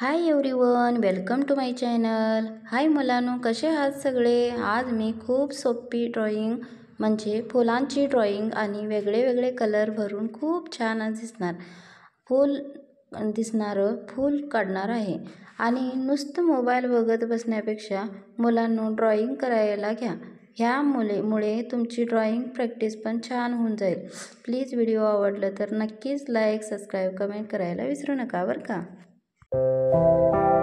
Hi everyone welcome to my channel hi मुलांनो कसे आहात सगळे? आज मी खूप सोपी ड्रॉइंग म्हणजे फुलांची ड्रॉइंग आणि वेगळे वेगळे कलर भरून खूप छान दिसणार. फूल दिसणारं फूल काढणार आहे. आणि नुसतं मोबाईल बघत बसण्यापेक्षा मुलांनो ड्रॉइंग करायला घ्या. ह्या मुले मुळे तुमची ड्रॉइंग प्रॅक्टिस पण छान होऊन जाईल. प्लीज व्हिडिओ आवडलं तर नक्कीच लाईक सबस्क्राईब कमेंट करायला विसरू नका बरं का? Thank you.